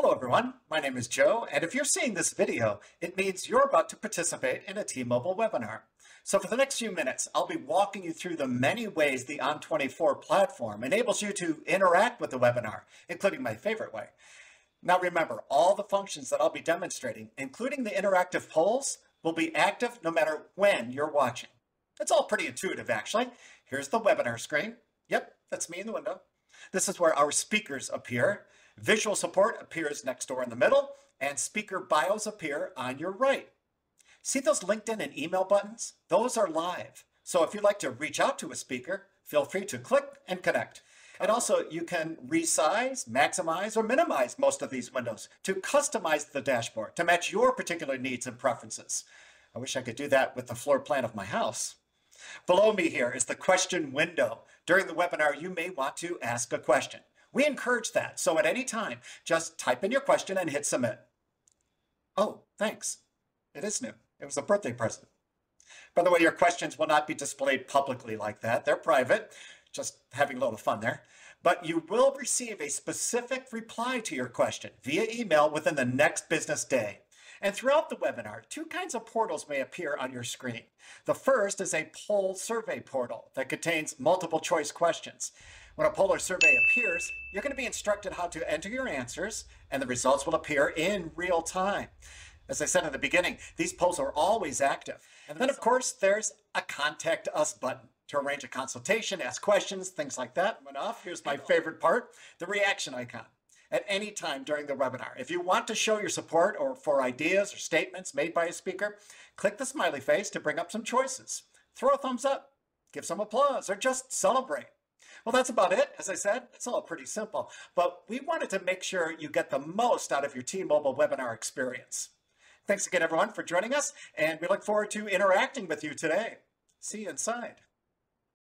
Hello everyone, my name is Joe, and if you're seeing this video, it means you're about to participate in a T-Mobile webinar. So for the next few minutes, I'll be walking you through the many ways the ON24 platform enables you to interact with the webinar, including my favorite way. Now remember, all the functions that I'll be demonstrating, including the interactive polls, will be active no matter when you're watching. It's all pretty intuitive actually. Here's the webinar screen. Yep, that's me in the window. This is where our speakers appear. Visual support appears next door in the middle, and speaker bios appear on your right. See those LinkedIn and email buttons? Those are live. So if you'd like to reach out to a speaker, feel free to click and connect. And also you can resize, maximize, or minimize most of these windows to customize the dashboard to match your particular needs and preferences. I wish I could do that with the floor plan of my house. Below me here is the question window. During the webinar, you may want to ask a question. We encourage that. So at any time, just type in your question and hit submit. Oh, thanks. It is new. It was a birthday present. By the way, your questions will not be displayed publicly like that. They're private, just having a little fun there. But you will receive a specific reply to your question via email within the next business day. And throughout the webinar, two kinds of portals may appear on your screen. The first is a poll survey portal that contains multiple choice questions. When a poll or survey appears, you're going to be instructed how to enter your answers, and the results will appear in real time. As I said in the beginning, these polls are always active. And then, of course, there's a Contact Us button to arrange a consultation, ask questions, things like that. Off. Here's my favorite part, the reaction icon. At any time during the webinar. If you want to show your support or for ideas or statements made by a speaker, click the smiley face to bring up some choices. Throw a thumbs up, give some applause, or just celebrate. Well, that's about it. As I said, it's all pretty simple, but we wanted to make sure you get the most out of your T-Mobile webinar experience. Thanks again, everyone, for joining us, and we look forward to interacting with you today. See you inside.